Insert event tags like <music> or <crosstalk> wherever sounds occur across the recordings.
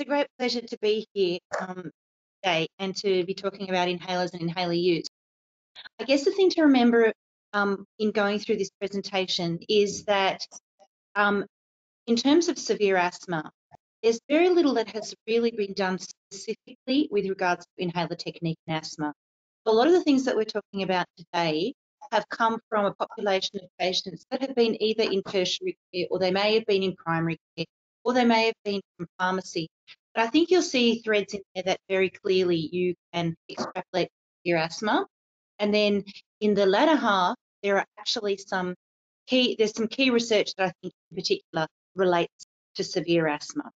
it's a great pleasure to be here um, today and to be talking about inhalers and inhaler use. I guess the thing to remember um, in going through this presentation is that um, in terms of severe asthma, there's very little that has really been done specifically with regards to inhaler technique in asthma. A lot of the things that we're talking about today have come from a population of patients that have been either in tertiary care or they may have been in primary care or they may have been from pharmacy. But I think you'll see threads in there that very clearly you can extrapolate your asthma. And then in the latter half, there are actually some key, there's some key research that I think in particular relates to severe asthma.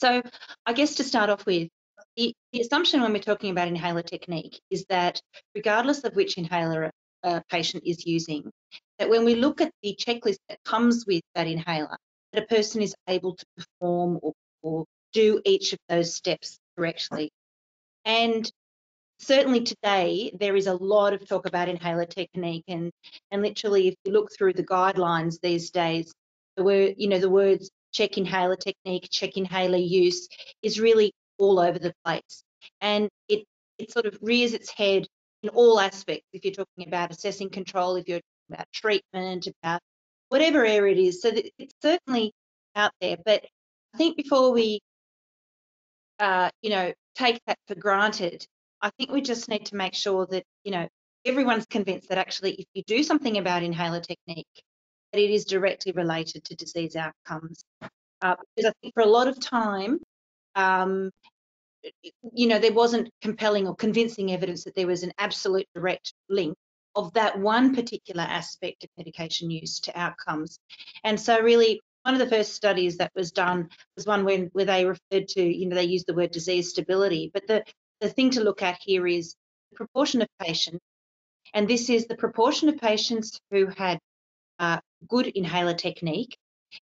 So I guess to start off with, the, the assumption when we're talking about inhaler technique is that regardless of which inhaler a patient is using, that when we look at the checklist that comes with that inhaler, that a person is able to perform or, or do each of those steps correctly. And certainly today there is a lot of talk about inhaler technique and and literally if you look through the guidelines these days the word you know the words check inhaler technique check inhaler use is really all over the place and it it sort of rears its head in all aspects if you're talking about assessing control if you're talking about treatment about whatever area it is so it's certainly out there but i think before we uh, you know take that for granted I think we just need to make sure that, you know, everyone's convinced that actually if you do something about inhaler technique, that it is directly related to disease outcomes. Uh, because I think for a lot of time, um, you know, there wasn't compelling or convincing evidence that there was an absolute direct link of that one particular aspect of medication use to outcomes. And so really one of the first studies that was done was one when, where they referred to, you know, they used the word disease stability, but the, the thing to look at here is the proportion of patients, and this is the proportion of patients who had uh, good inhaler technique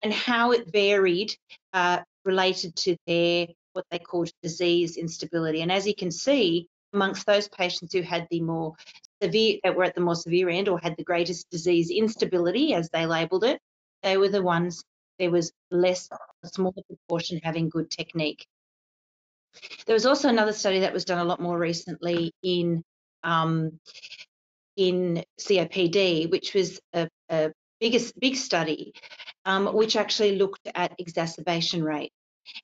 and how it varied uh, related to their what they called disease instability. And as you can see, amongst those patients who had the more severe, that were at the more severe end or had the greatest disease instability, as they labelled it, they were the ones there was less, a smaller proportion having good technique. There was also another study that was done a lot more recently in um, in COPD, which was a, a biggest big study, um, which actually looked at exacerbation rate.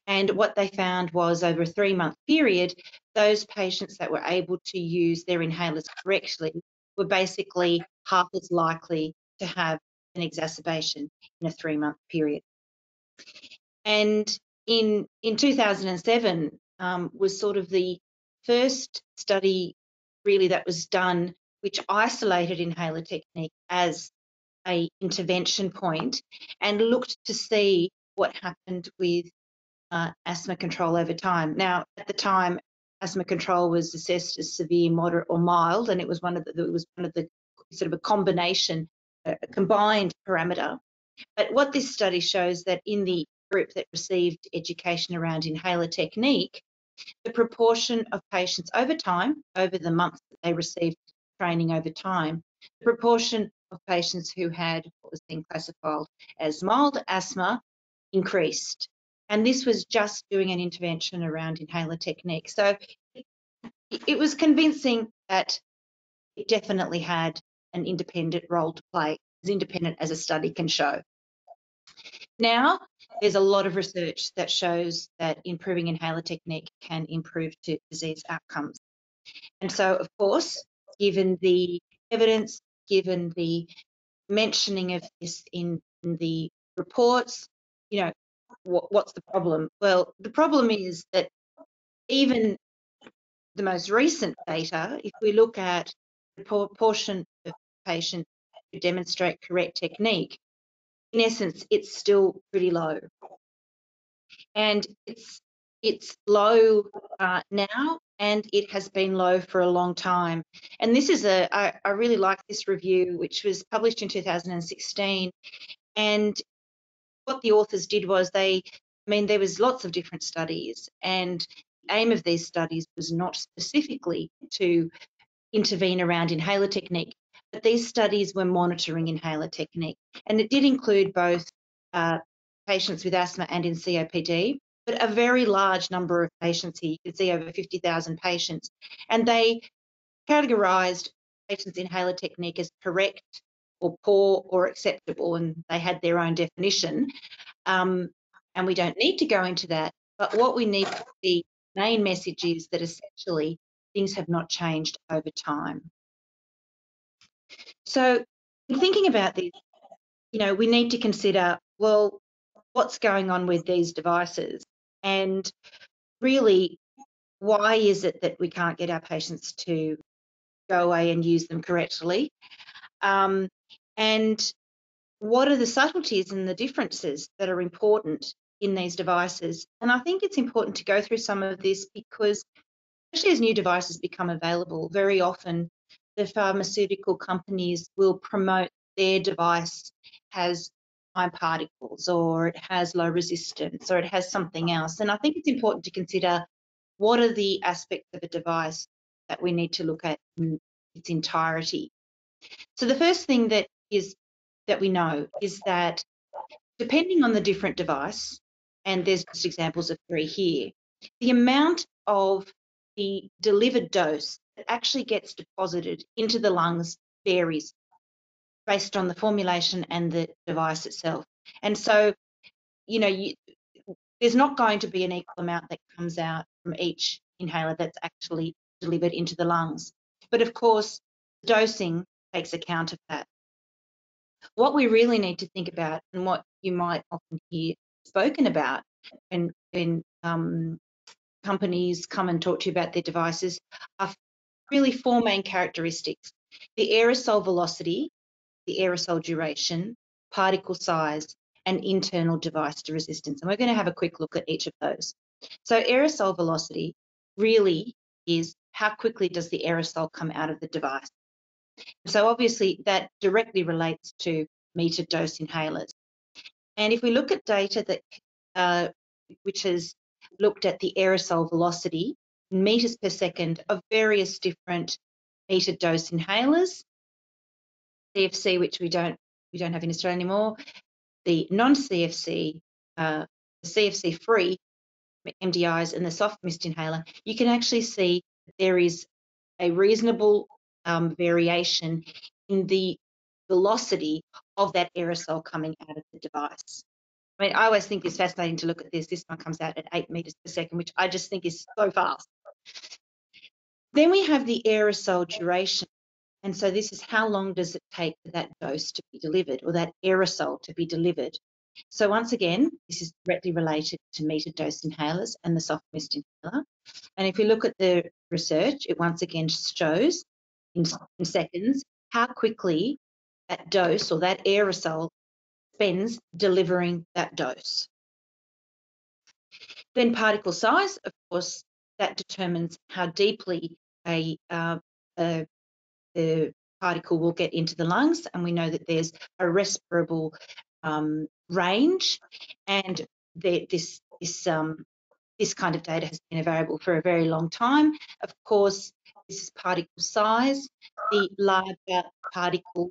And what they found was over a three month period, those patients that were able to use their inhalers correctly were basically half as likely to have an exacerbation in a three month period. And in, in 2007, um, was sort of the first study really that was done which isolated inhaler technique as a intervention point and looked to see what happened with uh, asthma control over time. Now, at the time, asthma control was assessed as severe, moderate, or mild, and it was one of the it was one of the sort of a combination, uh, a combined parameter. But what this study shows that in the group that received education around inhaler technique, the proportion of patients over time, over the months that they received training over time, the proportion of patients who had what was being classified as mild asthma increased. And this was just doing an intervention around inhaler technique. So it was convincing that it definitely had an independent role to play, as independent as a study can show. Now, there's a lot of research that shows that improving inhaler technique can improve disease outcomes. And so, of course, given the evidence, given the mentioning of this in, in the reports, you know, what, what's the problem? Well, the problem is that even the most recent data, if we look at the proportion of patients who demonstrate correct technique, in essence, it's still pretty low. And it's it's low uh, now and it has been low for a long time. And this is a I, I really like this review, which was published in 2016. And what the authors did was they, I mean, there was lots of different studies, and the aim of these studies was not specifically to intervene around inhaler technique, but these studies were monitoring inhaler technique, and it did include both uh, patients with asthma and in COPD. but a very large number of patients here. You can see over 50,000 patients. And they categorised patients' inhaler technique as correct or poor or acceptable, and they had their own definition. Um, and we don't need to go into that. But what we need, the main message is that essentially things have not changed over time. So, in thinking about this, you know, we need to consider well, what's going on with these devices? And really, why is it that we can't get our patients to go away and use them correctly? Um, and what are the subtleties and the differences that are important in these devices? And I think it's important to go through some of this because, especially as new devices become available, very often the pharmaceutical companies will promote their device has fine particles or it has low resistance or it has something else. And I think it's important to consider what are the aspects of a device that we need to look at in its entirety. So the first thing that is that we know is that depending on the different device, and there's just examples of three here, the amount of the delivered dose that actually gets deposited into the lungs varies based on the formulation and the device itself. And so, you know, you, there's not going to be an equal amount that comes out from each inhaler that's actually delivered into the lungs. But of course, dosing takes account of that. What we really need to think about, and what you might often hear spoken about when, when um, companies come and talk to you about their devices, are really four main characteristics. The aerosol velocity, the aerosol duration, particle size, and internal device to resistance. And we're going to have a quick look at each of those. So aerosol velocity really is how quickly does the aerosol come out of the device. So obviously that directly relates to metered dose inhalers. And if we look at data that uh, which has looked at the aerosol velocity meters per second of various different metered dose inhalers, CFC, which we don't we don't have in Australia anymore, the non-CFC, uh, CFC-free MDIs and the soft mist inhaler, you can actually see there is a reasonable um, variation in the velocity of that aerosol coming out of the device. I mean, I always think it's fascinating to look at this. This one comes out at eight meters per second, which I just think is so fast. Then we have the aerosol duration. And so this is how long does it take for that dose to be delivered or that aerosol to be delivered. So once again, this is directly related to metered dose inhalers and the soft mist inhaler. And if you look at the research, it once again shows in, in seconds how quickly that dose or that aerosol spends delivering that dose. Then particle size, of course, that determines how deeply a, uh, a the particle will get into the lungs, and we know that there's a respirable um, range, and this this um, this kind of data has been available for a very long time. Of course, particle size. The larger particle,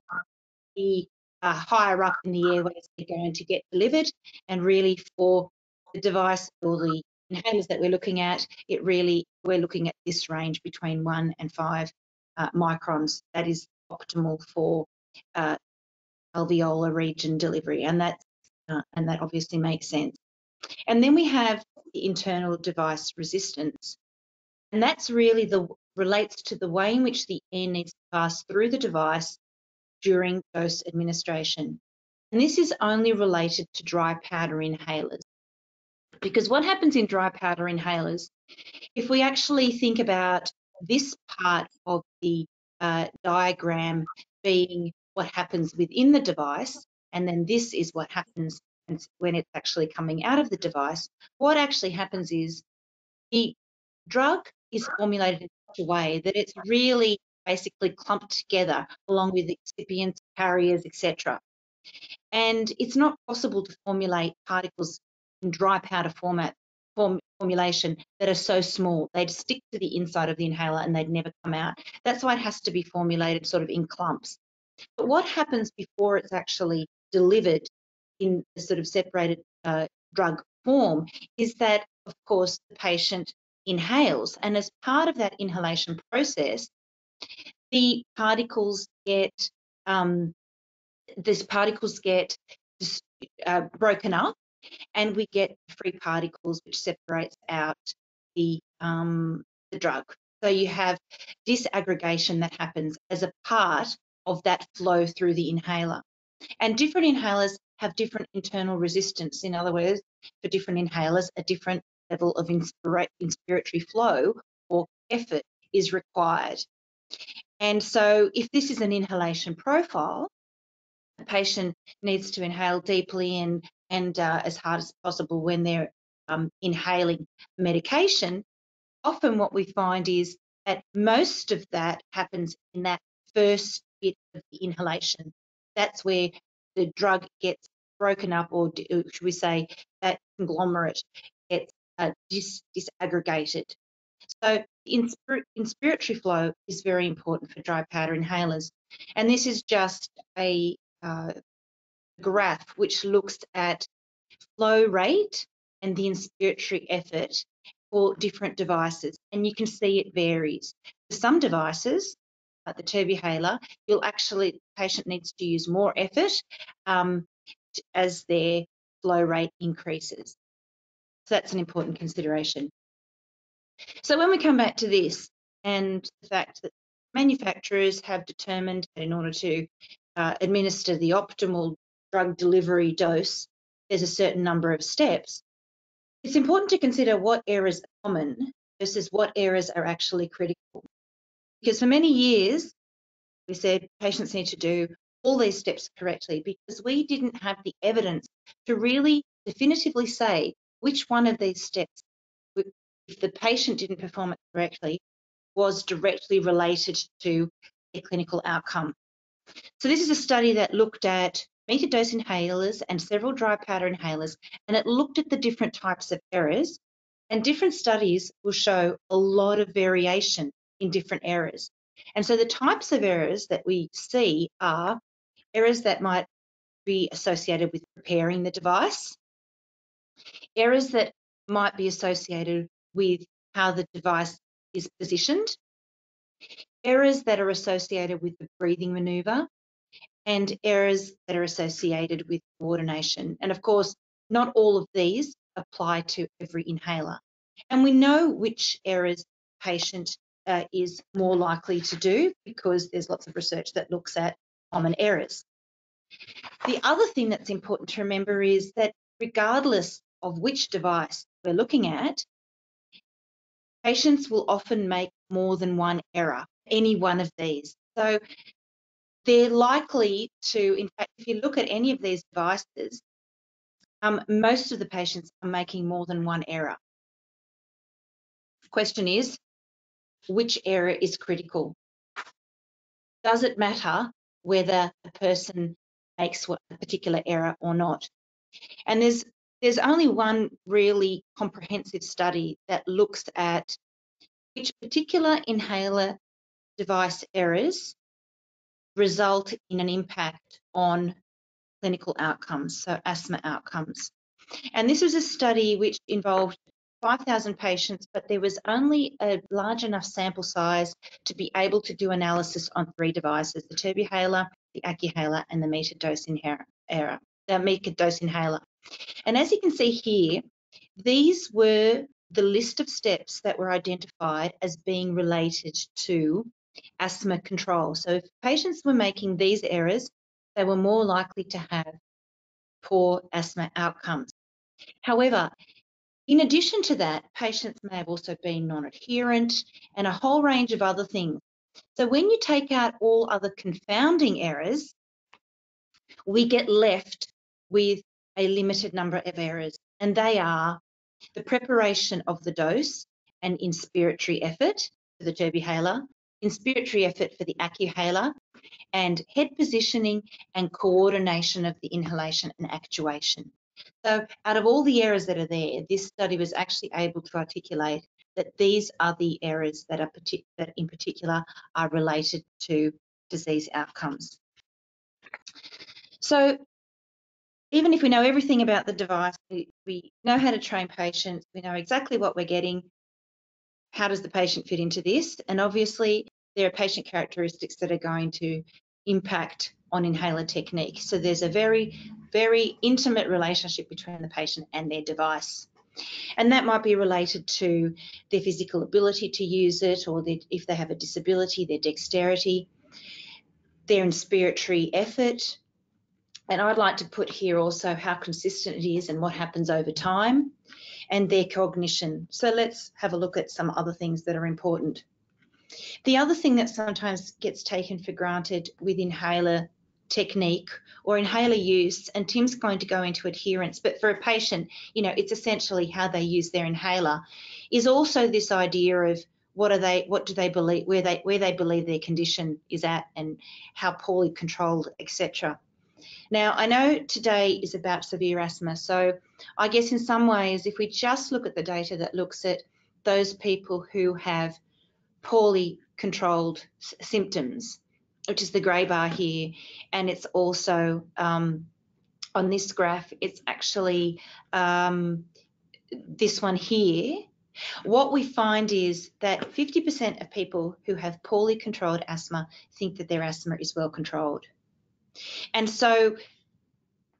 the uh, higher up in the airways they're going to get delivered, and really for the device or the inhalers that we're looking at, it really we're looking at this range between one and five uh, microns. That is optimal for uh, alveolar region delivery, and that uh, and that obviously makes sense. And then we have the internal device resistance, and that's really the relates to the way in which the air needs to pass through the device during dose administration. And this is only related to dry powder inhalers. Because what happens in dry powder inhalers, if we actually think about this part of the uh, diagram being what happens within the device, and then this is what happens when it's actually coming out of the device. What actually happens is the drug is formulated a way that it's really basically clumped together along with excipients, carriers, etc. And it's not possible to formulate particles in dry powder format form, formulation that are so small. They'd stick to the inside of the inhaler and they'd never come out. That's why it has to be formulated sort of in clumps. But what happens before it's actually delivered in sort of separated uh, drug form is that, of course, the patient inhales. And as part of that inhalation process, the particles get um, these particles get uh, broken up and we get free particles which separates out the, um, the drug. So you have disaggregation that happens as a part of that flow through the inhaler. And different inhalers have different internal resistance. In other words, for different inhalers, a different level of inspiratory flow or effort is required. And so if this is an inhalation profile, the patient needs to inhale deeply and, and uh, as hard as possible when they're um, inhaling medication. Often what we find is that most of that happens in that first bit of the inhalation. That's where the drug gets broken up, or should we say that conglomerate gets uh, dis disaggregated. So inspiratory flow is very important for dry powder inhalers. And this is just a uh, graph which looks at flow rate and the inspiratory effort for different devices. And you can see it varies. For some devices, like the Turbuhaler, you'll actually, the patient needs to use more effort um, as their flow rate increases. So that's an important consideration. So when we come back to this and the fact that manufacturers have determined that in order to uh, administer the optimal drug delivery dose, there's a certain number of steps. It's important to consider what errors are common versus what errors are actually critical. Because for many years, we said patients need to do all these steps correctly because we didn't have the evidence to really definitively say which one of these steps, if the patient didn't perform it correctly, was directly related to a clinical outcome. So this is a study that looked at metered dose inhalers and several dry powder inhalers, and it looked at the different types of errors. And different studies will show a lot of variation in different errors. And so the types of errors that we see are errors that might be associated with preparing the device, errors that might be associated with how the device is positioned, errors that are associated with the breathing maneuver, and errors that are associated with coordination. And of course, not all of these apply to every inhaler. And we know which errors patient uh, is more likely to do because there's lots of research that looks at common errors. The other thing that's important to remember is that regardless of which device we're looking at, patients will often make more than one error, any one of these. So they're likely to, in fact, if you look at any of these devices, um, most of the patients are making more than one error. Question is, which error is critical? Does it matter whether a person makes a particular error or not? And there's there's only one really comprehensive study that looks at which particular inhaler device errors result in an impact on clinical outcomes, so asthma outcomes. And this was a study which involved 5,000 patients, but there was only a large enough sample size to be able to do analysis on three devices, the Turbuhaler, the Accuhaler, and the metered dose inhaler, the metered dose inhaler. And as you can see here, these were the list of steps that were identified as being related to asthma control. So if patients were making these errors, they were more likely to have poor asthma outcomes. However, in addition to that, patients may have also been non-adherent and a whole range of other things. So when you take out all other confounding errors, we get left with a limited number of errors, and they are the preparation of the dose and inspiratory effort for the Turbuhaler, inspiratory effort for the Accuhaler, and head positioning and coordination of the inhalation and actuation. So out of all the errors that are there, this study was actually able to articulate that these are the errors that are that in particular are related to disease outcomes. So even if we know everything about the device, we, we know how to train patients, we know exactly what we're getting, how does the patient fit into this? And obviously, there are patient characteristics that are going to impact on inhaler technique. So there's a very, very intimate relationship between the patient and their device. And that might be related to their physical ability to use it, or their, if they have a disability, their dexterity, their inspiratory effort. And I'd like to put here also how consistent it is and what happens over time and their cognition. So let's have a look at some other things that are important. The other thing that sometimes gets taken for granted with inhaler technique or inhaler use, and Tim's going to go into adherence, but for a patient, you know, it's essentially how they use their inhaler, is also this idea of what are they what do they believe where they where they believe their condition is at and how poorly controlled etc now i know today is about severe asthma so i guess in some ways if we just look at the data that looks at those people who have poorly controlled symptoms which is the grey bar here, and it's also um, on this graph, it's actually um, this one here. What we find is that 50% of people who have poorly controlled asthma think that their asthma is well controlled. And so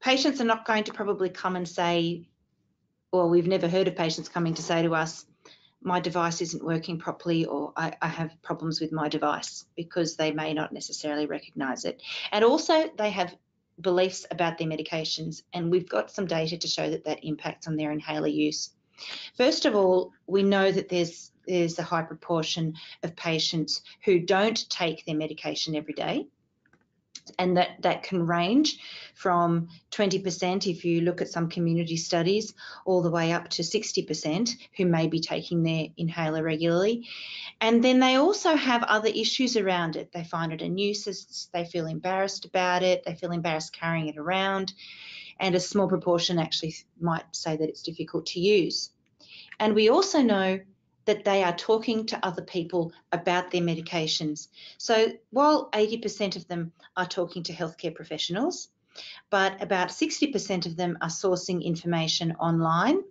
patients are not going to probably come and say, well, we've never heard of patients coming to say to us, my device isn't working properly or I, I, have problems with my device because they may not necessarily recognize it. And also they have beliefs about their medications and we've got some data to show that that impacts on their inhaler use. First of all, we know that there's there's a high proportion of patients who don't take their medication every day and that, that can range from 20% if you look at some community studies all the way up to 60% who may be taking their inhaler regularly. And then they also have other issues around it. They find it a nuisance, they feel embarrassed about it, they feel embarrassed carrying it around, and a small proportion actually might say that it's difficult to use. And we also know that they are talking to other people about their medications. So while 80% of them are talking to healthcare professionals, but about 60% of them are sourcing information online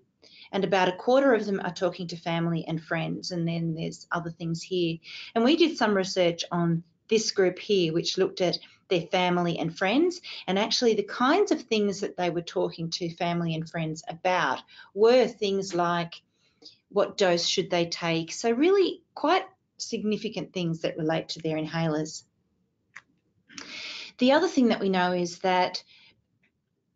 and about a quarter of them are talking to family and friends and then there's other things here and we did some research on this group here which looked at their family and friends and actually the kinds of things that they were talking to family and friends about were things like what dose should they take? So really quite significant things that relate to their inhalers. The other thing that we know is that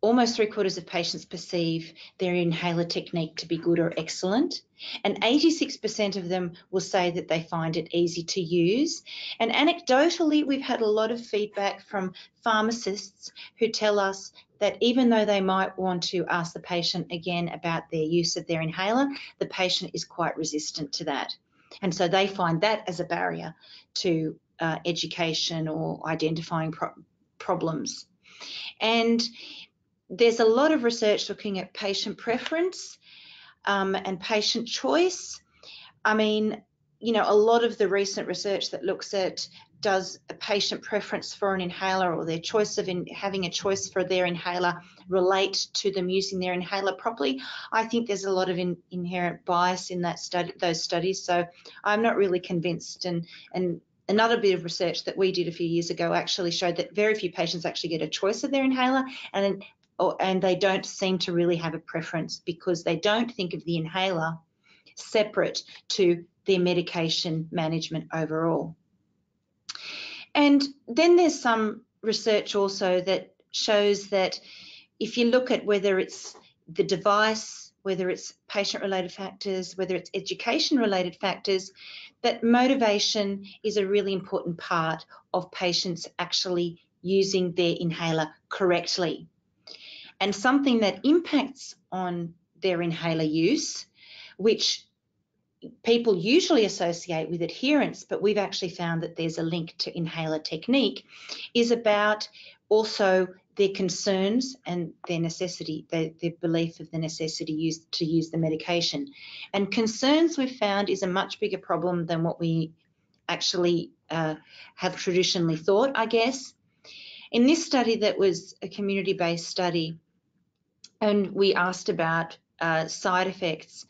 almost three quarters of patients perceive their inhaler technique to be good or excellent, and 86% of them will say that they find it easy to use. And anecdotally, we've had a lot of feedback from pharmacists who tell us that even though they might want to ask the patient again about their use of their inhaler, the patient is quite resistant to that. And so they find that as a barrier to uh, education or identifying pro problems. And there's a lot of research looking at patient preference um, and patient choice. I mean, you know, a lot of the recent research that looks at does a patient preference for an inhaler or their choice of in, having a choice for their inhaler relate to them using their inhaler properly? I think there's a lot of in, inherent bias in that study, those studies. So I'm not really convinced. And and another bit of research that we did a few years ago actually showed that very few patients actually get a choice of their inhaler, and or, and they don't seem to really have a preference because they don't think of the inhaler separate to their medication management overall. And then there's some research also that shows that if you look at whether it's the device, whether it's patient related factors, whether it's education related factors, that motivation is a really important part of patients actually using their inhaler correctly. And something that impacts on their inhaler use, which people usually associate with adherence, but we've actually found that there's a link to inhaler technique, is about also their concerns and their necessity, their, their belief of the necessity to use the medication. And concerns we've found is a much bigger problem than what we actually uh, have traditionally thought, I guess. In this study that was a community-based study, and we asked about uh, side effects,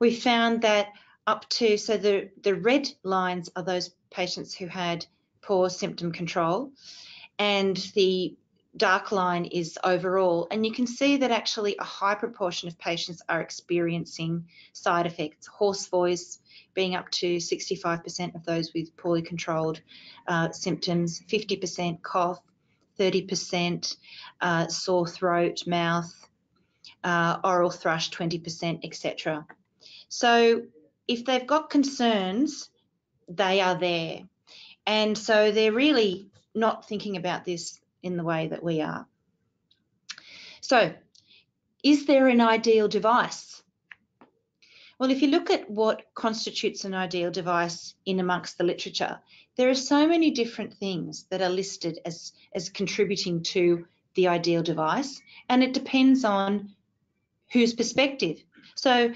we found that up to, so the, the red lines are those patients who had poor symptom control, and the dark line is overall. And you can see that actually a high proportion of patients are experiencing side effects, hoarse voice being up to 65% of those with poorly controlled uh, symptoms, 50% cough, 30% uh, sore throat, mouth, uh, oral thrush 20%, etc. So if they've got concerns, they are there. And so they're really not thinking about this in the way that we are. So is there an ideal device? Well, if you look at what constitutes an ideal device in amongst the literature, there are so many different things that are listed as, as contributing to the ideal device, and it depends on whose perspective. So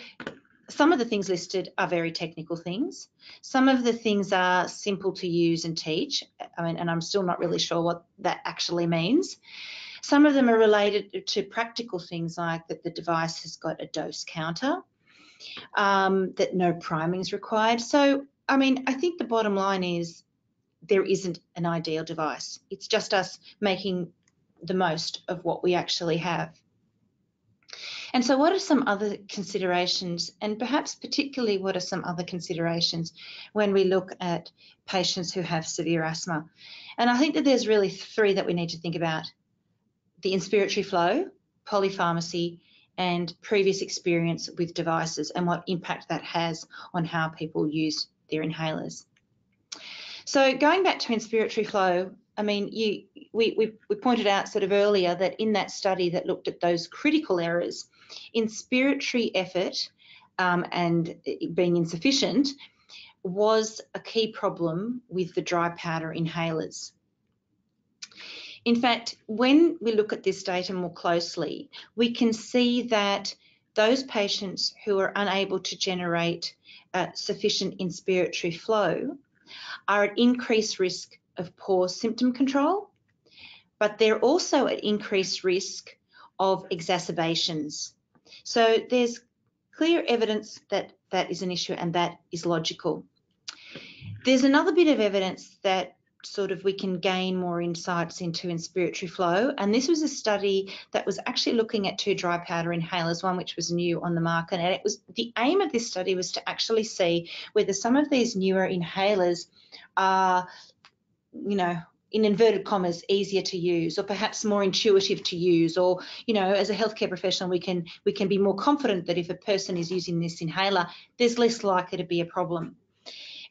some of the things listed are very technical things. Some of the things are simple to use and teach. I mean, and I'm still not really sure what that actually means. Some of them are related to practical things like that the device has got a dose counter, um, that no priming is required. So, I mean, I think the bottom line is there isn't an ideal device. It's just us making the most of what we actually have. And so, what are some other considerations, and perhaps particularly what are some other considerations when we look at patients who have severe asthma? And I think that there's really three that we need to think about the inspiratory flow, polypharmacy, and previous experience with devices and what impact that has on how people use their inhalers. So going back to inspiratory flow, I mean, you, we, we, we, pointed out sort of earlier that in that study that looked at those critical errors, inspiratory effort um, and being insufficient was a key problem with the dry powder inhalers. In fact, when we look at this data more closely, we can see that those patients who are unable to generate uh, sufficient inspiratory flow are at increased risk of poor symptom control, but they're also at increased risk of exacerbations. So there's clear evidence that that is an issue and that is logical. There's another bit of evidence that sort of we can gain more insights into inspiratory flow. And this was a study that was actually looking at two dry powder inhalers, one which was new on the market. And it was the aim of this study was to actually see whether some of these newer inhalers are, you know, in inverted commas easier to use or perhaps more intuitive to use or you know as a healthcare professional we can we can be more confident that if a person is using this inhaler there's less likely to be a problem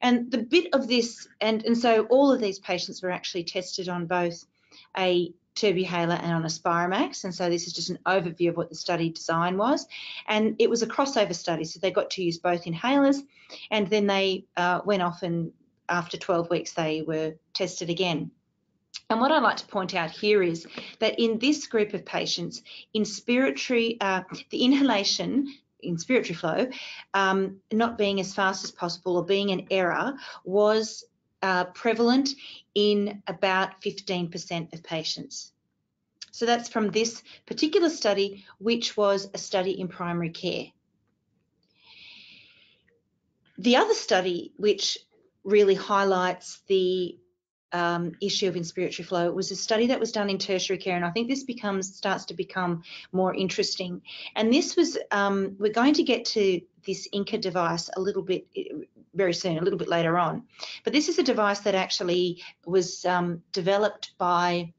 and the bit of this, and, and so all of these patients were actually tested on both a Turbuhaler and on a Spiromax. And so this is just an overview of what the study design was. And it was a crossover study, so they got to use both inhalers, and then they uh, went off and after 12 weeks they were tested again. And what I'd like to point out here is that in this group of patients, inspiratory, uh, the inhalation inspiratory flow, um, not being as fast as possible or being an error was uh, prevalent in about 15% of patients. So that's from this particular study, which was a study in primary care. The other study, which really highlights the um, issue of inspiratory flow It was a study that was done in tertiary care, and I think this becomes starts to become more interesting. And this was um, we're going to get to this INCA device a little bit very soon, a little bit later on. But this is a device that actually was um, developed by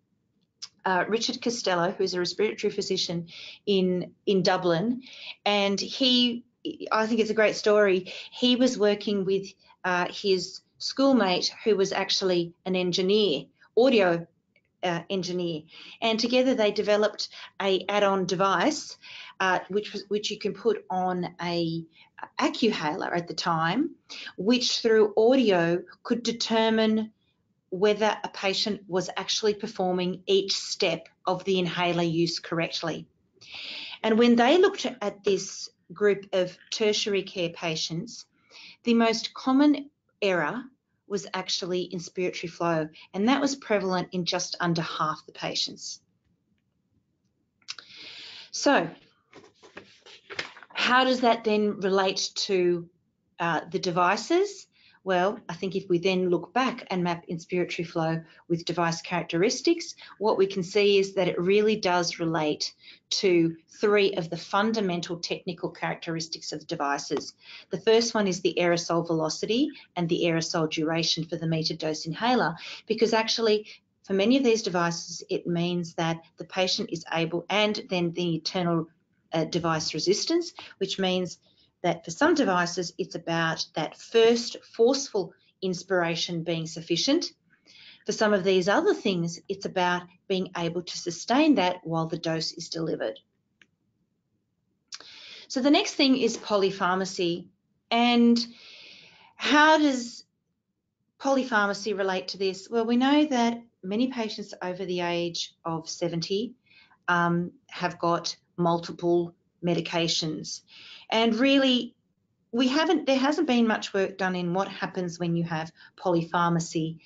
uh, Richard Costello, who's a respiratory physician in in Dublin, and he I think it's a great story. He was working with uh, his schoolmate who was actually an engineer, audio uh, engineer, and together they developed a add-on device uh, which was which you can put on a AccuHaler at the time, which through audio could determine whether a patient was actually performing each step of the inhaler use correctly. And when they looked at this group of tertiary care patients, the most common error was actually in inspiratory flow, and that was prevalent in just under half the patients. So how does that then relate to uh, the devices well, I think if we then look back and map inspiratory flow with device characteristics, what we can see is that it really does relate to three of the fundamental technical characteristics of devices. The first one is the aerosol velocity and the aerosol duration for the metered dose inhaler, because actually for many of these devices, it means that the patient is able, and then the internal uh, device resistance, which means that for some devices, it's about that first forceful inspiration being sufficient. For some of these other things, it's about being able to sustain that while the dose is delivered. So the next thing is polypharmacy. And how does polypharmacy relate to this? Well, we know that many patients over the age of 70 um, have got multiple medications. And really, we haven't, there hasn't been much work done in what happens when you have polypharmacy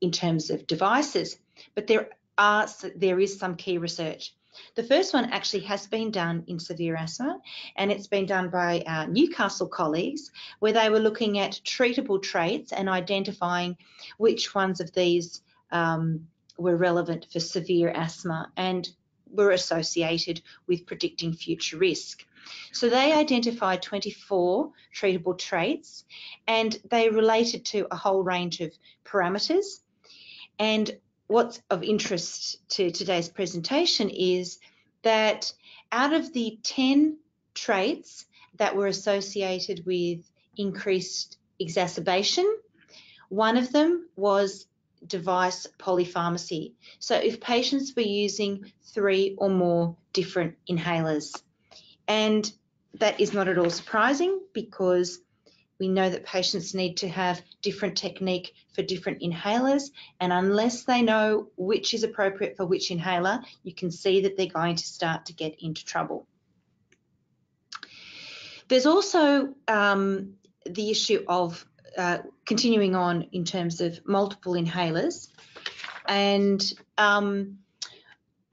in terms of devices, but there are, there is some key research. The first one actually has been done in severe asthma, and it's been done by our Newcastle colleagues, where they were looking at treatable traits and identifying which ones of these um, were relevant for severe asthma and were associated with predicting future risk. So they identified 24 treatable traits and they related to a whole range of parameters. And what's of interest to today's presentation is that out of the 10 traits that were associated with increased exacerbation, one of them was device polypharmacy. So if patients were using three or more different inhalers, and that is not at all surprising because we know that patients need to have different technique for different inhalers and unless they know which is appropriate for which inhaler, you can see that they're going to start to get into trouble. There's also um, the issue of uh, continuing on in terms of multiple inhalers. And um,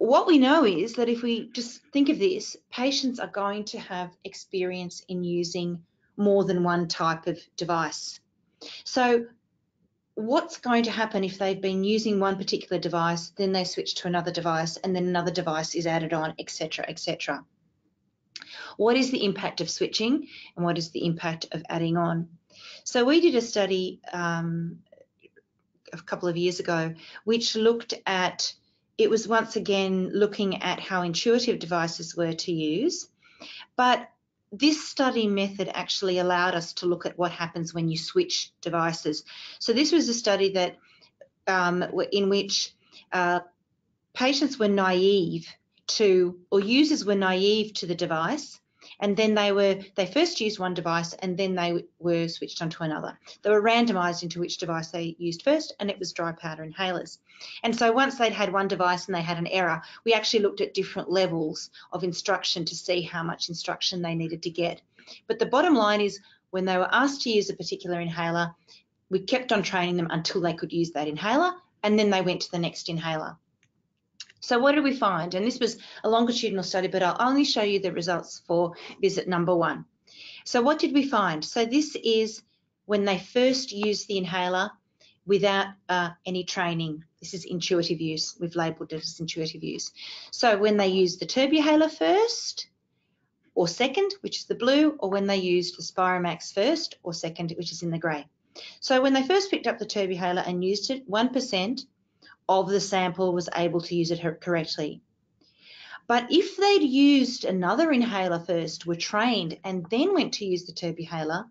what we know is that if we just think of this, patients are going to have experience in using more than one type of device. So what's going to happen if they've been using one particular device, then they switch to another device and then another device is added on, etc., etc. What is the impact of switching and what is the impact of adding on? So we did a study um, a couple of years ago, which looked at, it was once again looking at how intuitive devices were to use, but this study method actually allowed us to look at what happens when you switch devices. So this was a study that um, in which uh, patients were naive to, or users were naive to the device, and then they were they first used one device and then they were switched onto another. They were randomized into which device they used first and it was dry powder inhalers. And so once they'd had one device and they had an error, we actually looked at different levels of instruction to see how much instruction they needed to get. But the bottom line is when they were asked to use a particular inhaler, we kept on training them until they could use that inhaler and then they went to the next inhaler. So what did we find? And this was a longitudinal study, but I'll only show you the results for visit number one. So what did we find? So this is when they first used the inhaler without uh, any training. This is intuitive use. We've labelled it as intuitive use. So when they used the Turbuhaler first or second, which is the blue, or when they used the Spiromax first or second, which is in the grey. So when they first picked up the Turbuhaler and used it, 1% of the sample was able to use it correctly. But if they'd used another inhaler first, were trained, and then went to use the Turbuhaler,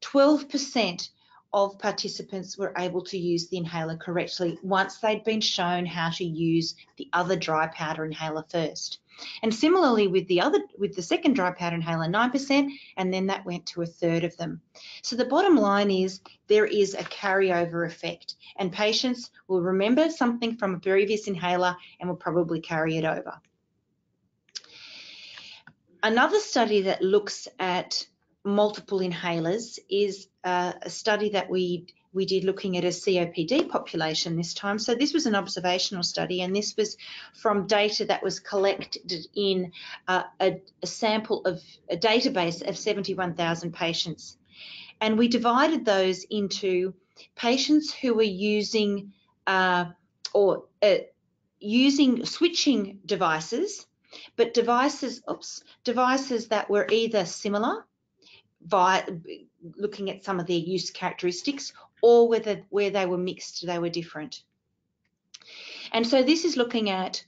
12% of participants were able to use the inhaler correctly once they'd been shown how to use the other dry powder inhaler first. And similarly with the other, with the second dry powder inhaler, 9%, and then that went to a third of them. So the bottom line is there is a carryover effect and patients will remember something from a previous inhaler and will probably carry it over. Another study that looks at multiple inhalers is uh, a study that we we did looking at a COPD population this time. So this was an observational study and this was from data that was collected in uh, a, a, sample of a database of 71,000 patients. And we divided those into patients who were using uh, or uh, using switching devices, but devices, oops, devices that were either similar by looking at some of their use characteristics or whether where they were mixed, they were different. And so this is looking at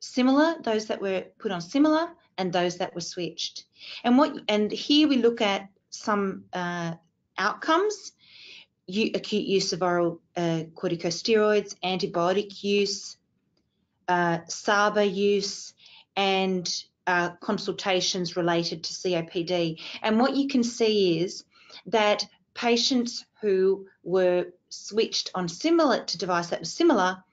similar, those that were put on similar and those that were switched. And what and here we look at some uh, outcomes, acute use of oral uh, corticosteroids, antibiotic use, uh, SABA use, and uh, consultations related to COPD. And what you can see is that patients who were switched on similar to device that was similar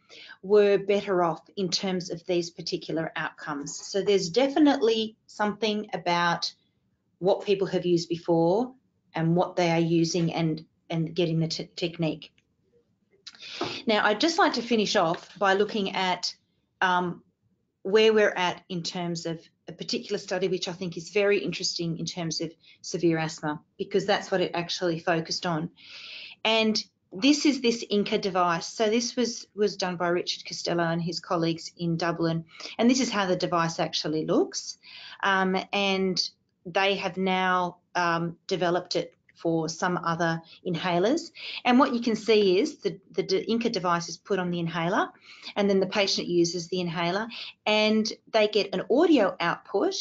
were better off in terms of these particular outcomes. So there's definitely something about what people have used before and what they are using and, and getting the technique. Now, I'd just like to finish off by looking at um, where we're at in terms of a particular study, which I think is very interesting in terms of severe asthma, because that's what it actually focused on. And this is this INCA device. So this was, was done by Richard Costello and his colleagues in Dublin. And this is how the device actually looks. Um, and they have now um, developed it for some other inhalers. And what you can see is the, the INCA device is put on the inhaler and then the patient uses the inhaler and they get an audio output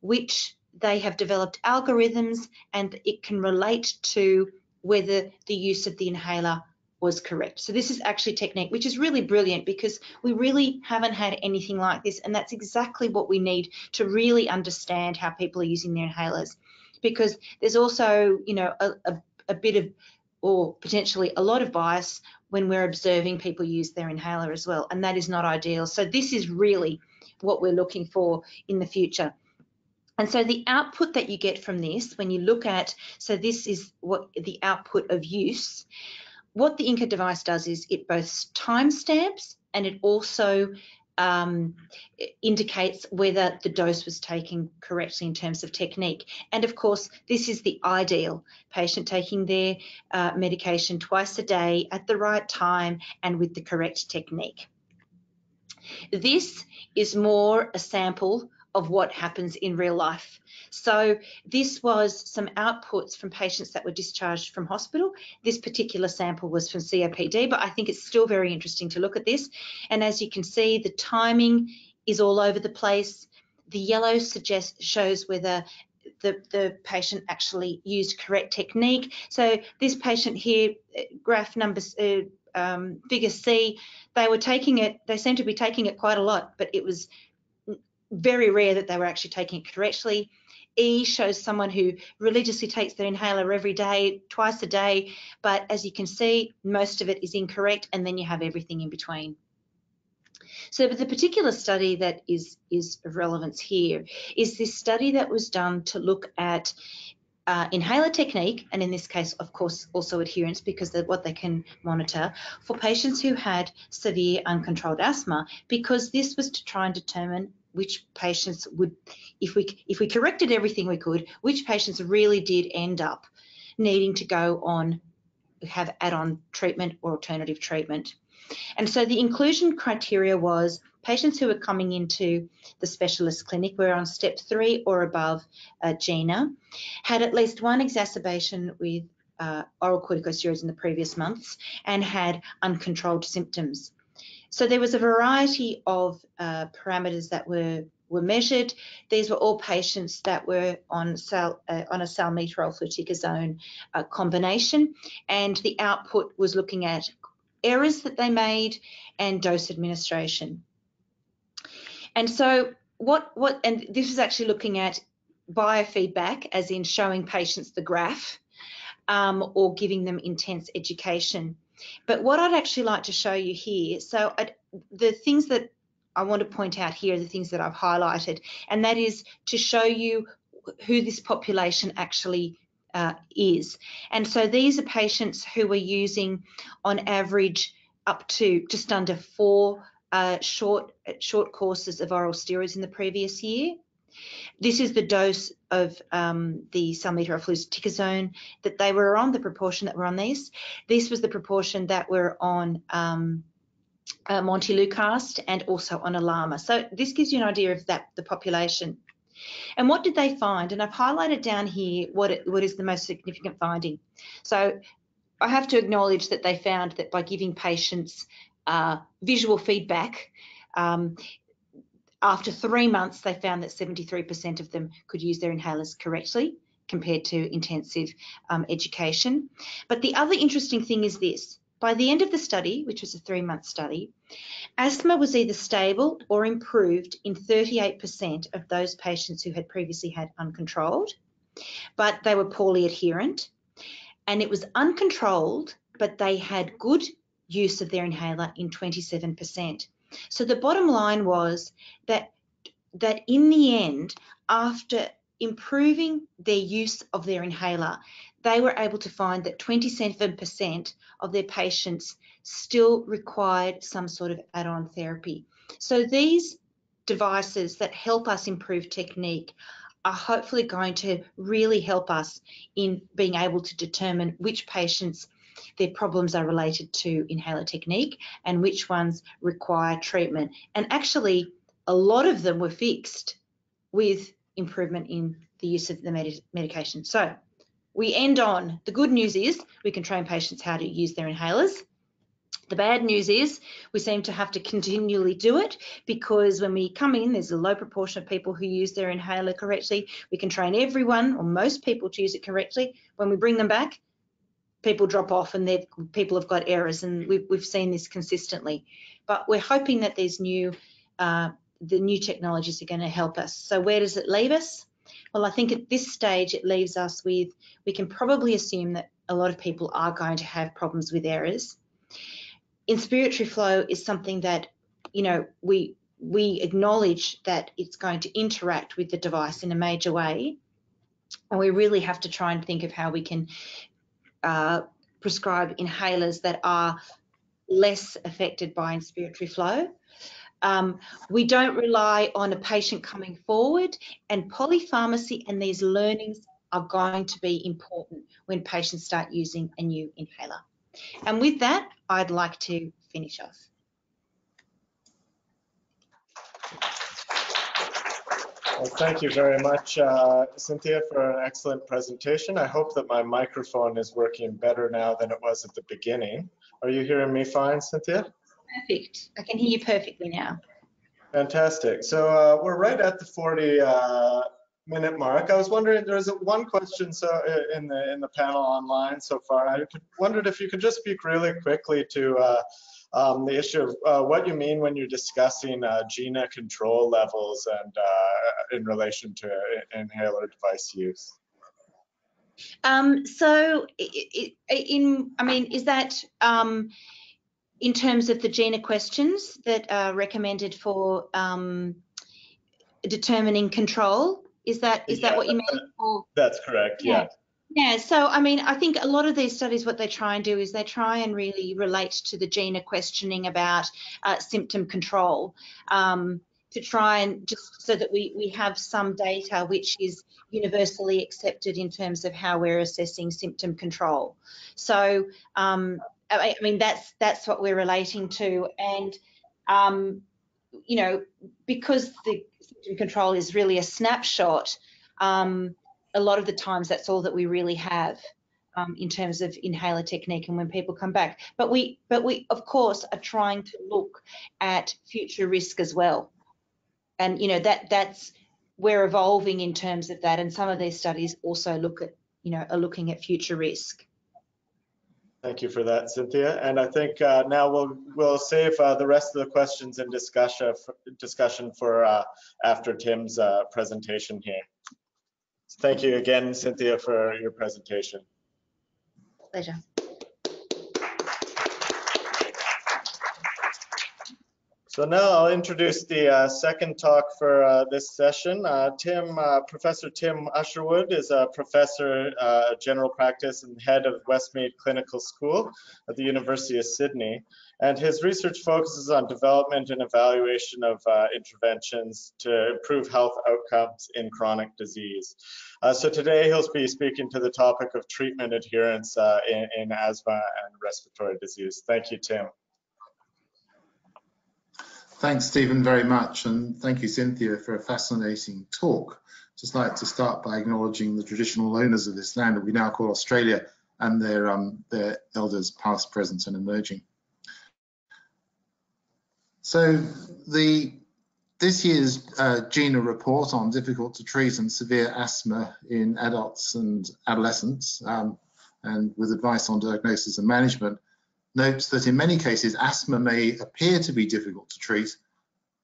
which they have developed algorithms and it can relate to whether the use of the inhaler was correct. So this is actually technique, which is really brilliant because we really haven't had anything like this. And that's exactly what we need to really understand how people are using their inhalers because there's also, you know, a, a, a bit of or potentially a lot of bias when we're observing people use their inhaler as well, and that is not ideal. So this is really what we're looking for in the future. And so the output that you get from this, when you look at, so this is what the output of use, what the INCA device does is it both timestamps and it also um, indicates whether the dose was taken correctly in terms of technique. And of course, this is the ideal patient taking their uh, medication twice a day at the right time and with the correct technique. This is more a sample of what happens in real life. So this was some outputs from patients that were discharged from hospital. This particular sample was from COPD, but I think it's still very interesting to look at this. And as you can see, the timing is all over the place. The yellow suggests shows whether the, the patient actually used correct technique. So this patient here, graph number uh, um, figure C, they were taking it, they seem to be taking it quite a lot, but it was very rare that they were actually taking it correctly. E shows someone who religiously takes their inhaler every day, twice a day, but as you can see, most of it is incorrect, and then you have everything in between. So the particular study that is, is of relevance here is this study that was done to look at uh, inhaler technique, and in this case, of course, also adherence because of what they can monitor for patients who had severe uncontrolled asthma, because this was to try and determine which patients would, if we if we corrected everything we could, which patients really did end up needing to go on have add-on treatment or alternative treatment. And so the inclusion criteria was patients who were coming into the specialist clinic were on step three or above uh, GINA, had at least one exacerbation with uh, oral corticosteroids in the previous months, and had uncontrolled symptoms. So there was a variety of uh, parameters that were were measured. These were all patients that were on uh, on a salmeterol fluticasone uh, combination, and the output was looking at errors that they made and dose administration. And so what what and this was actually looking at biofeedback, as in showing patients the graph, um, or giving them intense education. But what I'd actually like to show you here, so I'd, the things that I want to point out here are the things that I've highlighted, and that is to show you who this population actually uh, is. And so these are patients who were using on average up to just under four uh, short, short courses of oral steroids in the previous year. This is the dose of um, the salmeterol that they were on, the proportion that were on these. This was the proportion that were on um, uh, Montelukast and also on a LAMA. So this gives you an idea of that the population. And what did they find? And I've highlighted down here what, it, what is the most significant finding. So I have to acknowledge that they found that by giving patients uh, visual feedback, um, after three months, they found that 73% of them could use their inhalers correctly compared to intensive um, education. But the other interesting thing is this. By the end of the study, which was a three-month study, asthma was either stable or improved in 38% of those patients who had previously had uncontrolled, but they were poorly adherent. And it was uncontrolled, but they had good use of their inhaler in 27%. So the bottom line was that that in the end, after improving their use of their inhaler, they were able to find that 27% of their patients still required some sort of add-on therapy. So these devices that help us improve technique are hopefully going to really help us in being able to determine which patients their problems are related to inhaler technique and which ones require treatment. And actually, a lot of them were fixed with improvement in the use of the med medication. So we end on the good news is we can train patients how to use their inhalers. The bad news is we seem to have to continually do it because when we come in, there's a low proportion of people who use their inhaler correctly. We can train everyone or most people to use it correctly. When we bring them back, people drop off and people have got errors and we've, we've seen this consistently. But we're hoping that these new, uh, the new technologies are going to help us. So where does it leave us? Well, I think at this stage it leaves us with, we can probably assume that a lot of people are going to have problems with errors. Inspiratory flow is something that, you know, we we acknowledge that it's going to interact with the device in a major way. And we really have to try and think of how we can uh, prescribe inhalers that are less affected by inspiratory flow. Um, we don't rely on a patient coming forward and polypharmacy and these learnings are going to be important when patients start using a new inhaler. And with that, I'd like to finish off. Well, thank you very much, uh, Sinthia, for an excellent presentation. I hope that my microphone is working better now than it was at the beginning. Are you hearing me fine, Sinthia? Perfect. I can hear you perfectly now. Fantastic. So uh, we're right at the 40 uh, minute mark. I was wondering, there's one question so uh, in the in the panel online so far. I wondered if you could just speak really quickly to uh, um, the issue of uh, what you mean when you're discussing uh, GINA control levels and uh, in relation to inhaler device use. Um, so, in, I mean, is that um, in terms of the GINA questions that are recommended for um, determining control? Is that is yeah, that what you mean? Or, that's correct. yeah. yeah. Yeah, so I mean, I think a lot of these studies, what they try and do is they try and really relate to the GINA questioning about uh, symptom control um, to try and just so that we, we have some data which is universally accepted in terms of how we're assessing symptom control. So, um, I, I, mean, that's that's what we're relating to, and um, you know, because the symptom control is really a snapshot. Um, a lot of the times that's all that we really have um, in terms of inhaler technique and when people come back. But we, but we of course are trying to look at future risk as well. And you know that that's we're evolving in terms of that. And some of these studies also look at you know are looking at future risk. Thank you for that, Sinthia. And I think uh, now we'll we'll save uh, the rest of the questions and discussion discussion for uh, after Tim's uh, presentation here. Thank you again, Sinthia, for your presentation. Pleasure. So now I'll introduce the uh, second talk for uh, this session. Uh, Tim, uh, Professor Tim Usherwood is a professor uh, general practice and head of Westmead Clinical School at the University of Sydney. And his research focuses on development and evaluation of uh, interventions to improve health outcomes in chronic disease. so today he'll be speaking to the topic of treatment adherence in, in asthma and respiratory disease. Thank you, Tim. Thanks, Stephen, very much. And thank you, Sinthia, for a fascinating talk. Just like to start by acknowledging the traditional owners of this land that we now call Australia and their, um, their elders past, present and emerging. So the this year's uh, GINA report on difficult to treat and severe asthma in adults and adolescents um, and with advice on diagnosis and management notes that in many cases, asthma may appear to be difficult to treat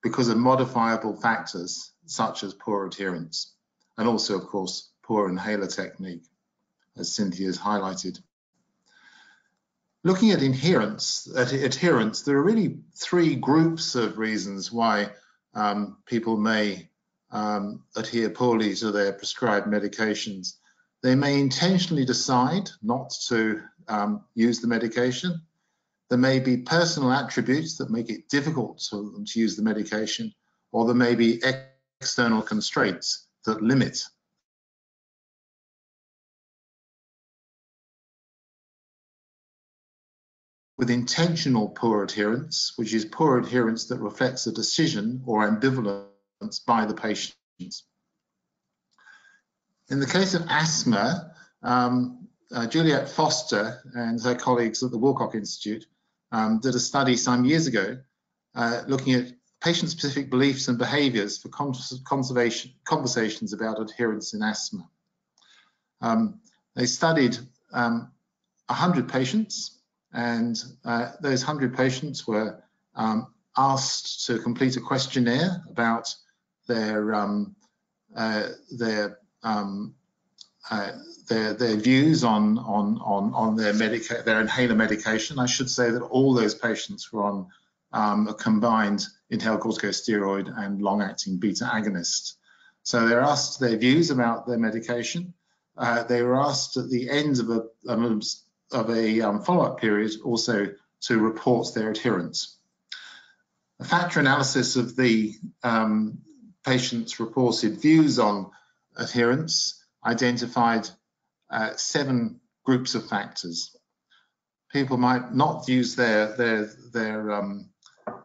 because of modifiable factors such as poor adherence and also, of course, poor inhaler technique, as Sinthia has highlighted. Looking at adherence, at adherence, there are really three groups of reasons why um, people may um, adhere poorly to their prescribed medications. They may intentionally decide not to um, use the medication. There may be personal attributes that make it difficult for them to use the medication, or there may be external constraints that limit with intentional poor adherence, which is poor adherence that reflects a decision or ambivalence by the patient. In the case of asthma, um, uh, Juliet Foster and her colleagues at the Woolcock Institute um, did a study some years ago uh, looking at patient-specific beliefs and behaviours for conservation conversations about adherence in asthma. Um, they studied um, 100 patients, and uh, those 100 patients were um, asked to complete a questionnaire about their um, uh, their um, uh, their their views on on on on their medica their inhaler medication. I should say that all those patients were on um, a combined inhaled corticosteroid and long-acting beta agonist. So they're asked their views about their medication. Uh, they were asked at the end of a of a um, follow-up period also to report their adherence. A factor analysis of the um, patient's reported views on adherence identified uh, seven groups of factors. People might not use their their their um,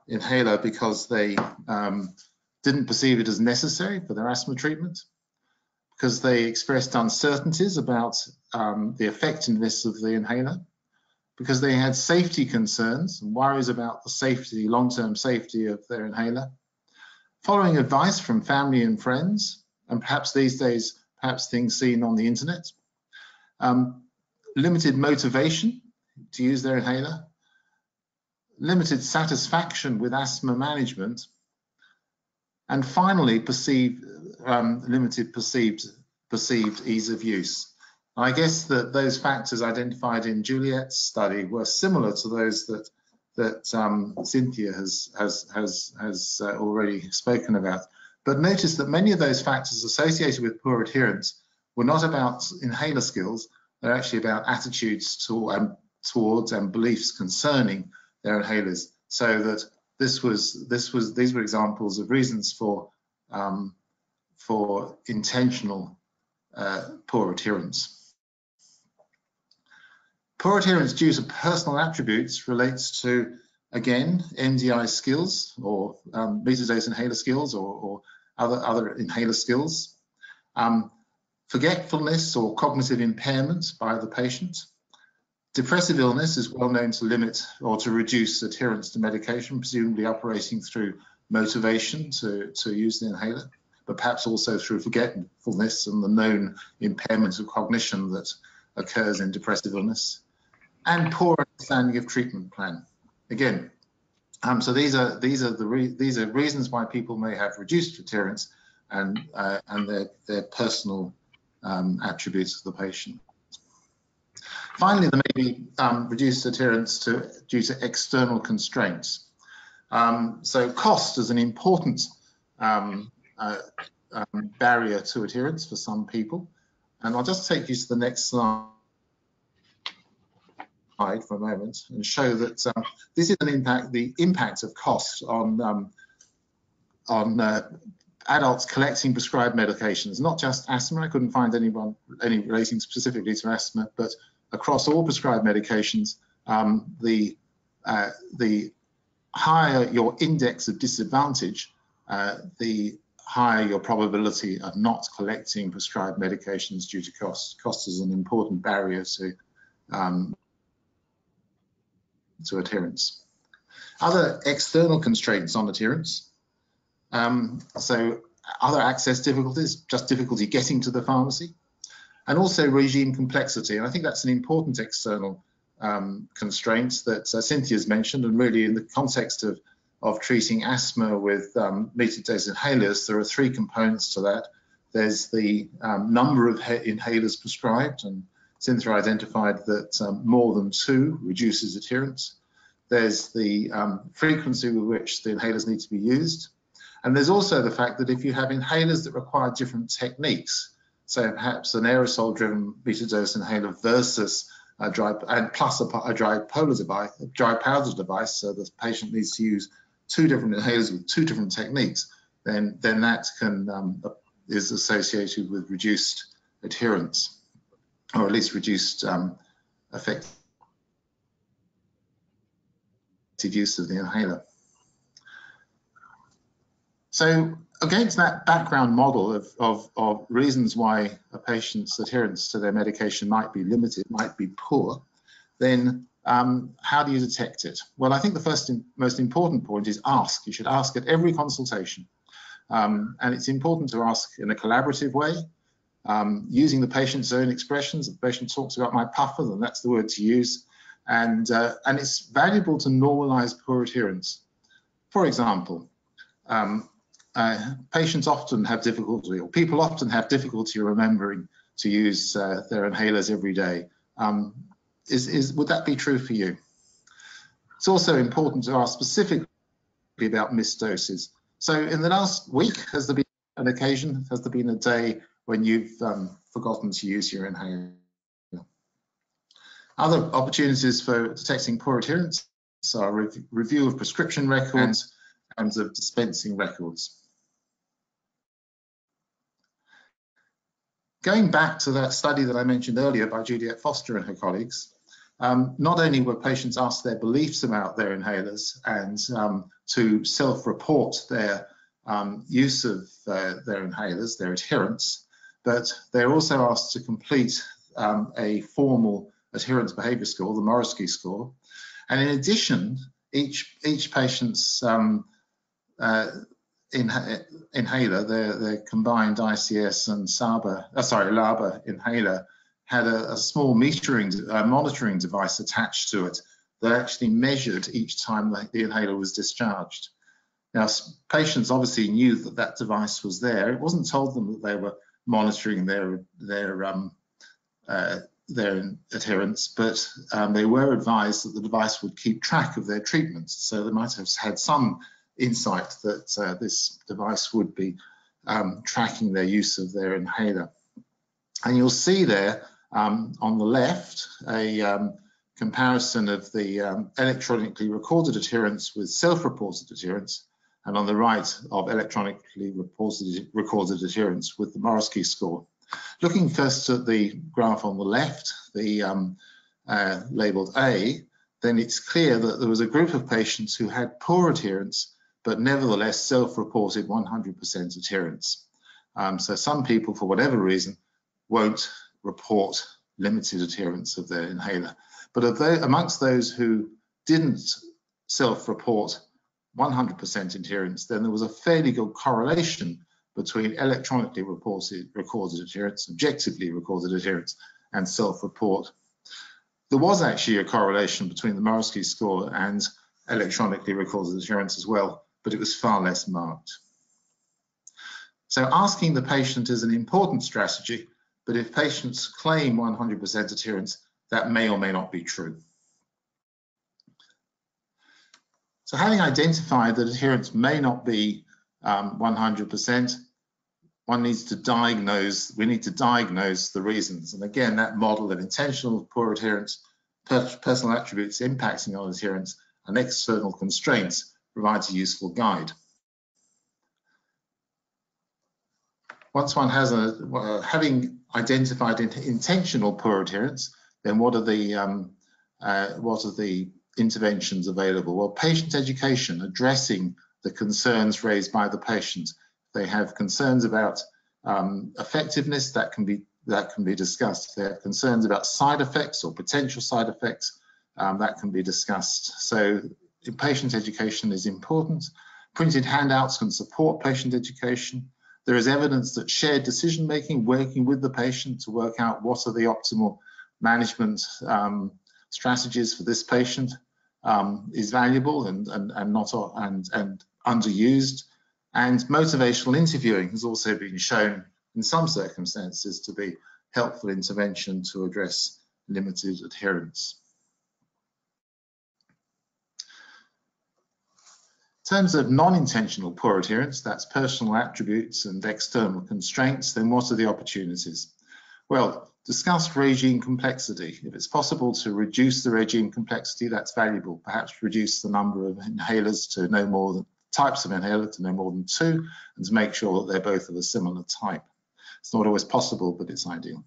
inhaler because they um, didn't perceive it as necessary for their asthma treatment, because they expressed uncertainties about um, the effectiveness of the inhaler, because they had safety concerns and worries about the safety, long-term safety of their inhaler, following advice from family and friends, and perhaps these days, perhaps things seen on the internet, um, limited motivation to use their inhaler, limited satisfaction with asthma management, and finally perceived um, limited perceived perceived ease of use. I guess that those factors identified in Juliet's study were similar to those that that um, Sinthia has has has has uh, already spoken about. But notice that many of those factors associated with poor adherence were not about inhaler skills, they're actually about attitudes to, um, towards and beliefs concerning their inhalers. So that this was this was these were examples of reasons for um, for intentional uh, poor adherence. Poor adherence due to personal attributes relates to again MDI skills or um, dose inhaler skills or, or, other other inhaler skills. Um, forgetfulness or cognitive impairment by the patient. Depressive illness is well known to limit or to reduce adherence to medication, presumably operating through motivation to, to use the inhaler, but perhaps also through forgetfulness and the known impairment of cognition that occurs in depressive illness, and poor understanding of treatment plan. Again, um, so these are these are the these are reasons why people may have reduced adherence and uh, and their their personal um, attributes of the patient. Finally, there may be um, reduced adherence to, due to external constraints. Um, so cost is an important um, uh, um, barrier to adherence for some people. And I'll just take you to the next slide for a moment and show that um, this is an impact, the impact of cost on um, on uh, adults collecting prescribed medications, not just asthma. I couldn't find anyone any relating specifically to asthma, but across all prescribed medications, um, the uh, the higher your index of disadvantage, uh, the higher your probability of not collecting prescribed medications due to cost. Cost is an important barrier to um, to adherence. Other external constraints on adherence. Um, so other access difficulties, just difficulty getting to the pharmacy, and also regime complexity. And I think that's an important external um, constraint that uh, Sinthia's mentioned, and really in the context of, of treating asthma with um, metered dose inhalers, there are three components to that. There's the um, number of inhalers prescribed, and Sinthia identified that um, more than two reduces adherence. There's the um, frequency with which the inhalers need to be used. And there's also the fact that if you have inhalers that require different techniques, so perhaps an aerosol-driven metered dose inhaler versus a dry and plus a, a, dry polar device, a dry powder device, so the patient needs to use two different inhalers with two different techniques, then then that can um, is associated with reduced adherence, or at least reduced um, effective use of the inhaler. So against that background model of, of, of, reasons why a patient's adherence to their medication might be limited, might be poor, then um, how do you detect it? Well, I think the first most important point is ask. You should ask at every consultation. Um, and it's important to ask in a collaborative way, um, using the patient's own expressions. If the patient talks about my puffer, then that's the word to use. And, uh, and it's valuable to normalize poor adherence. For example, um, uh, patients often have difficulty, or people often have difficulty remembering to use uh, their inhalers every day. Um, is, is, would that be true for you? It's also important to ask specifically about missed doses. So in the last week, has there been an occasion, has there been a day when you've um, forgotten to use your inhaler? Other opportunities for detecting poor adherence are rev review of prescription records and of dispensing records. Going back to that study that I mentioned earlier by Juliet Foster and her colleagues, um, not only were patients asked their beliefs about their inhalers and um, to self-report their um, use of uh, their inhalers, their adherence, but they're also asked to complete um, a formal adherence behavior score, the Morisky score. And in addition, each, each patient's um, inhaler, their, their combined ICS and SABA, uh, sorry, LABA inhaler, had a, a small metering, uh, monitoring device attached to it that actually measured each time the, the inhaler was discharged. Now, patients obviously knew that that device was there. It wasn't told them that they were monitoring their their um, uh, their adherence, but um, they were advised that the device would keep track of their treatments. So they might have had some insight that uh, this device would be um, tracking their use of their inhaler. And you'll see there um, on the left a um, comparison of the um, electronically recorded adherence with self-reported adherence, and on the right of electronically reported, recorded adherence with the Morisky score. Looking first at the graph on the left, the um, uh, labeled A, then it's clear that there was a group of patients who had poor adherence, but nevertheless self-reported 100% adherence. Um, so some people, for whatever reason, won't report limited adherence of their inhaler. But amongst those who didn't self-report 100% adherence, then there was a fairly good correlation between electronically reported, recorded adherence, objectively recorded adherence, and self-report. There was actually a correlation between the Morisky score and electronically recorded adherence as well, but it was far less marked. So asking the patient is an important strategy, but if patients claim 100% adherence, that may or may not be true. So having identified that adherence may not be 100%, um, one needs to diagnose, we need to diagnose the reasons. And again, that model of intentional poor adherence, personal attributes impacting on adherence, and external constraints provides a useful guide. Once one has a, uh, having identified in, intentional poor adherence, then what are the um, uh, what are the interventions available? Well, patient education, addressing the concerns raised by the patient. They have concerns about um, effectiveness that can be that can be discussed. If they have concerns about side effects or potential side effects, um, that can be discussed. So patient education is important. Printed handouts can support patient education. There is evidence that shared decision making, working with the patient to work out what are the optimal management um, strategies for this patient um, is valuable and, and, and not and, and underused. And motivational interviewing has also been shown in some circumstances to be helpful intervention to address limited adherence. Terms of non-intentional poor adherence, that's personal attributes and external constraints, then what are the opportunities? Well, discuss regime complexity. If it's possible to reduce the regime complexity, that's valuable. Perhaps reduce the number of inhalers to no more than types of inhaler to no more than two, and to make sure that they're both of a similar type. It's not always possible, but it's ideal.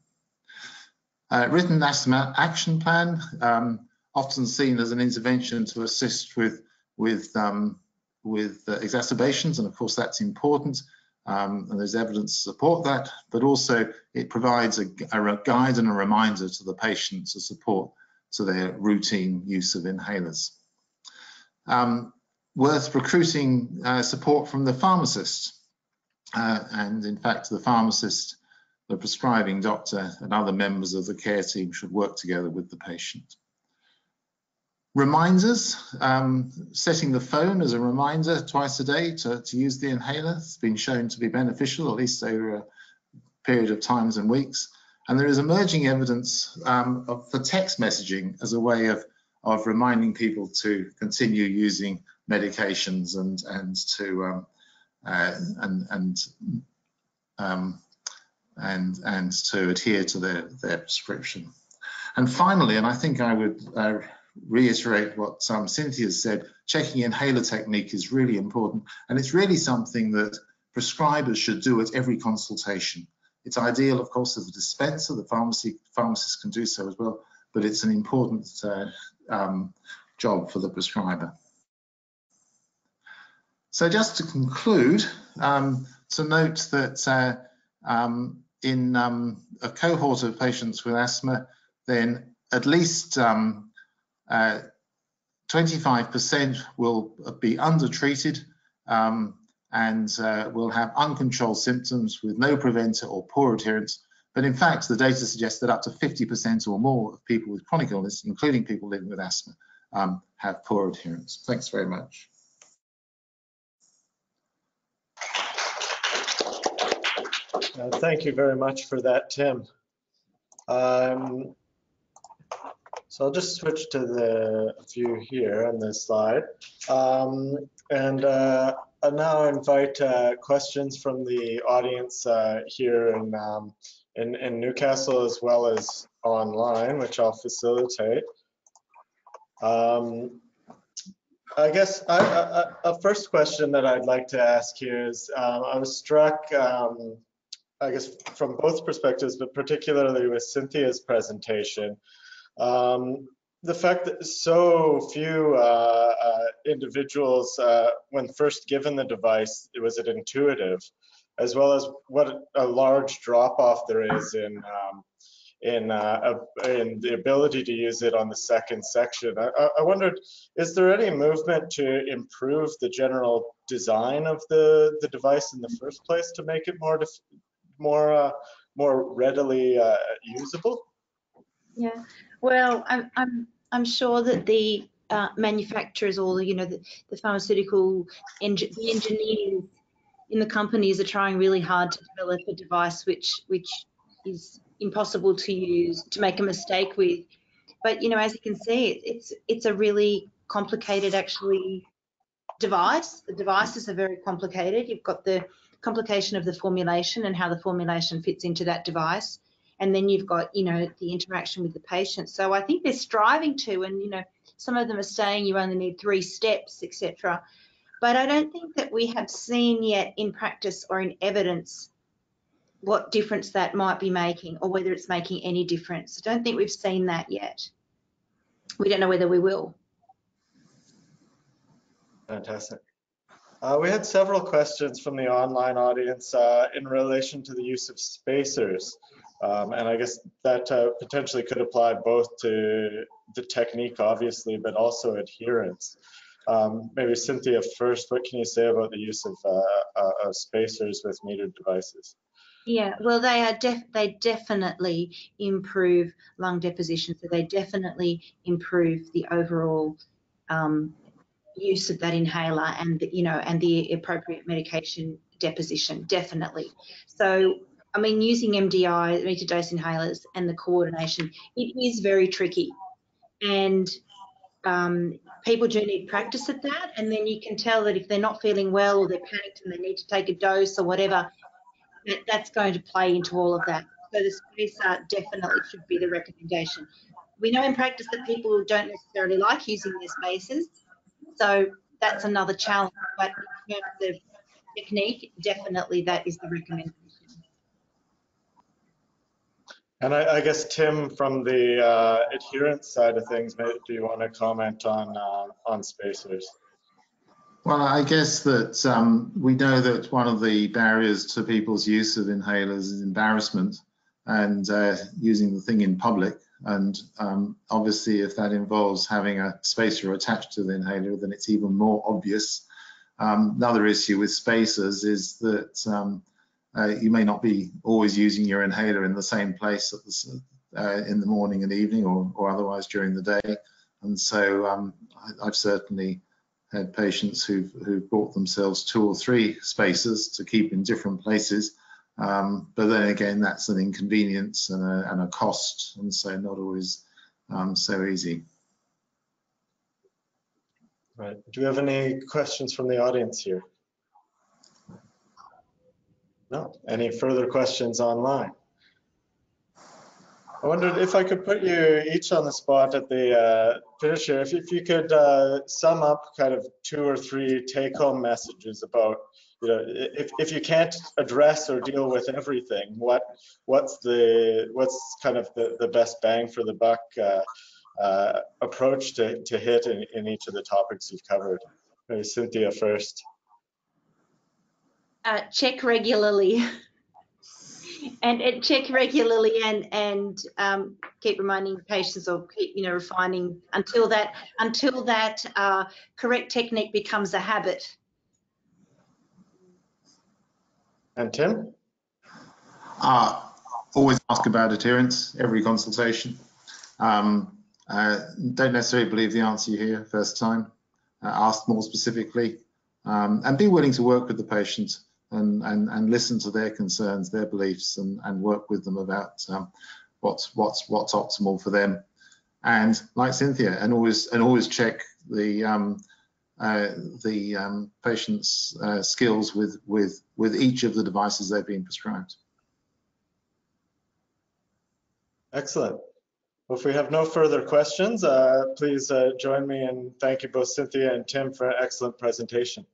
Uh, written asthma action plan, um, often seen as an intervention to assist with with um, with uh, exacerbations, and of course that's important, um, and there's evidence to support that, but also it provides a, a, guide and a reminder to the patient to support to their routine use of inhalers. Um, worth recruiting uh, support from the pharmacist, uh, and in fact the pharmacist, the prescribing doctor and other members of the care team should work together with the patient. Reminders, um, setting the phone as a reminder twice a day to, to use the inhaler has been shown to be beneficial, at least over a period of times and weeks. And there is emerging evidence um, of, for text messaging as a way of, of reminding people to continue using medications and and to um, uh, and and um, and and to adhere to their their prescription. And finally, and I think I would uh, reiterate what um, Sinthia said, checking inhaler technique is really important. And it's really something that prescribers should do at every consultation. It's ideal, of course, as a dispenser, the pharmacy pharmacist can do so as well, but it's an important uh, um, job for the prescriber. So just to conclude, um, to note that uh, um, in um, a cohort of patients with asthma, then at least um, uh, will be undertreated um, and uh, will have uncontrolled symptoms with no preventer or poor adherence. But in fact, the data suggests that up to 50% or more of people with chronic illness, including people living with asthma, um, have poor adherence. Thanks very much. Uh, thank you very much for that, Tim. Um, so I'll just switch to the view here on this slide. Um, and uh, I'll now invite uh, questions from the audience uh, here in, um, in, in, Newcastle as well as online, which I'll facilitate. Um, I guess I, I, a first question that I'd like to ask here is um, I was struck um, I guess from both perspectives, but particularly with Sinthia's presentation, um, the fact that so few uh, uh, individuals, uh, when first given the device, it was it intuitive, as well as what a large drop off there is in um, in, uh, in the ability to use it on the second section. I, I, wondered, is there any movement to improve the general design of the, the device in the first place to make it more more uh, more readily uh, usable? Yeah, well, I'm I'm I'm sure that the uh, manufacturers or you know the, the pharmaceutical the engineers in the companies are trying really hard to develop a device which which is impossible to use to make a mistake with. But you know, as you can see, it's it's a really complicated actually device. The devices are very complicated. You've got the complication of the formulation and how the formulation fits into that device. And then you've got, you know, the interaction with the patient. So I think they're striving to, and, you know, some of them are saying you only need three steps, etc. But I don't think that we have seen yet in practice or in evidence what difference that might be making or whether it's making any difference. I don't think we've seen that yet. We don't know whether we will. Fantastic. Uh, we had several questions from the online audience uh, in relation to the use of spacers. Um, and I guess that uh, potentially could apply both to the technique, obviously, but also adherence. Um, maybe Sinthia first, what can you say about the use of, uh, uh, of spacers with metered devices? Yeah, well, they are def they definitely improve lung deposition, so they definitely improve the overall um, use of that inhaler and the, you know and the appropriate medication deposition definitely so i mean using mdi metered dose inhalers and the coordination it is very tricky and um, people do need practice at that and then you can tell that if they're not feeling well or they're panicked and they need to take a dose or whatever that, that's going to play into all of that so the spacer definitely should be the recommendation we know in practice that people don't necessarily like using their spacers so that's another challenge. But in terms of technique, definitely that is the recommendation. And I, I guess Tim, from the uh, adherence side of things, do you want to comment on uh, on spacers? Well, I guess that um, we know that one of the barriers to people's use of inhalers is embarrassment and uh, using the thing in public. And um, obviously, if that involves having a spacer attached to the inhaler, then it's even more obvious. Um, another issue with spacers is that um, uh, you may not be always using your inhaler in the same place the, uh, in the morning and evening or, or, otherwise during the day. And so um, I, have certainly had patients who've, who've bought themselves two or three spaces to keep in different places um, but then again, that's an inconvenience and a, and a cost, and so not always um, so easy. Right. Do we have any questions from the audience here? No. Any further questions online? I wondered if I could put you each on the spot at the uh, finish here. If, if you could uh, sum up kind of two or three take-home messages about you know, if, if you can't address or deal with everything, what what's the what's kind of the, the best bang for the buck uh, uh, approach to, to hit in, in each of the topics you've covered? Maybe Sinthia first. Uh, check regularly. <laughs> and, and, check regularly and and um, keep reminding patients or keep you know refining until that until that uh, correct technique becomes a habit And Tim? Uh, always ask about adherence every consultation. Um, uh, don't necessarily believe the answer you hear first time. Uh, ask more specifically um, and be willing to work with the patient and, and, and listen to their concerns, their beliefs and, and work with them about um, what's, what's, what's optimal for them. And like Sinthia, and always, and always check the, um, uh, the um, patient's uh, skills with, with, with each of the devices they've been prescribed. Excellent. Well, if we have no further questions, uh, please uh, join me in thanking both Sinthia and Tim for an excellent presentation.